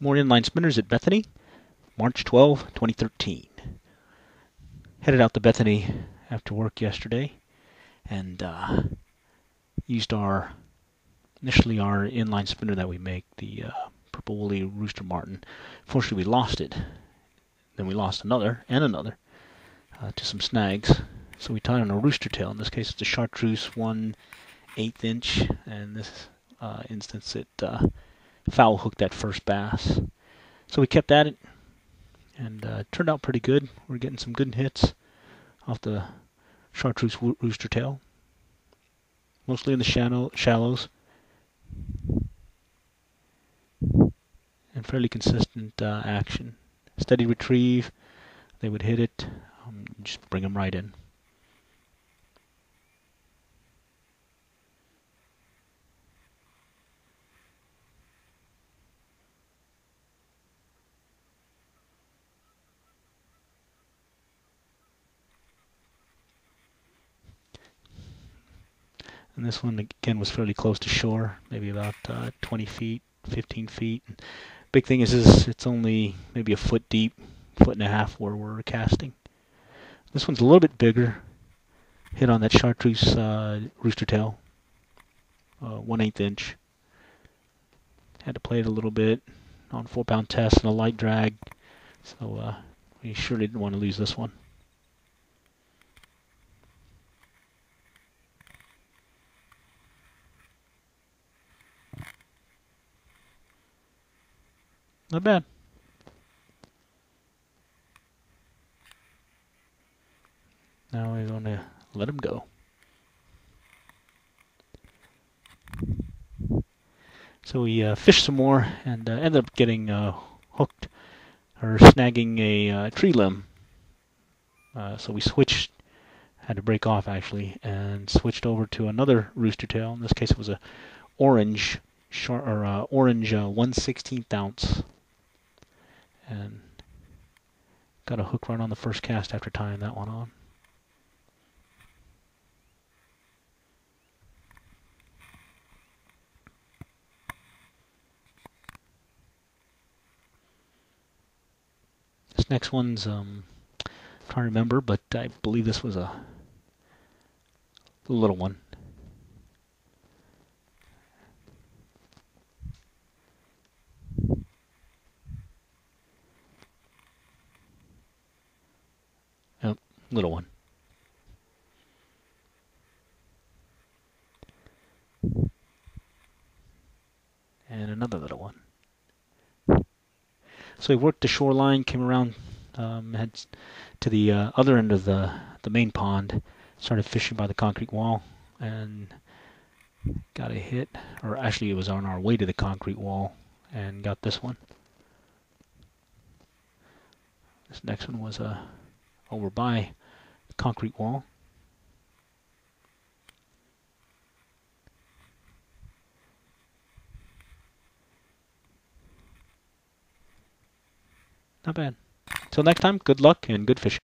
More inline spinners at Bethany, March 12, 2013. Headed out to Bethany after work yesterday and uh, used our initially our inline spinner that we make, the uh, Purple Woolly Rooster Martin. Fortunately, we lost it. Then we lost another and another uh, to some snags. So we tied on a rooster tail. In this case, it's a chartreuse, one eighth inch, and this uh, instance it uh, foul hooked that first bass. So we kept at it, and uh, turned out pretty good. We're getting some good hits off the chartreuse rooster tail, mostly in the shallow, shallows, and fairly consistent uh, action. Steady retrieve, they would hit it, um, just bring them right in. And this one again was fairly close to shore, maybe about uh, 20 feet, 15 feet. Big thing is, is it's only maybe a foot deep, foot and a half where we're casting. This one's a little bit bigger. Hit on that chartreuse uh, rooster tail, uh, one eighth inch. Had to play it a little bit on four pound test and a light drag, so uh, we sure didn't want to lose this one. Not bad. Now we're going to let him go. So we uh, fished some more and uh, ended up getting uh, hooked or snagging a uh, tree limb. Uh, so we switched, had to break off actually, and switched over to another rooster tail. In this case, it was a orange short or uh, orange 1/16th ounce and got a hook run on the first cast after tying that one on. This next one's um, I'm trying to remember, but I believe this was a little one. Little one. And another little one. So we worked the shoreline, came around, um, to the uh, other end of the the main pond, started fishing by the concrete wall, and got a hit. Or actually, it was on our way to the concrete wall, and got this one. This next one was uh, over by concrete wall. Not bad. Till next time, good luck and good fishing.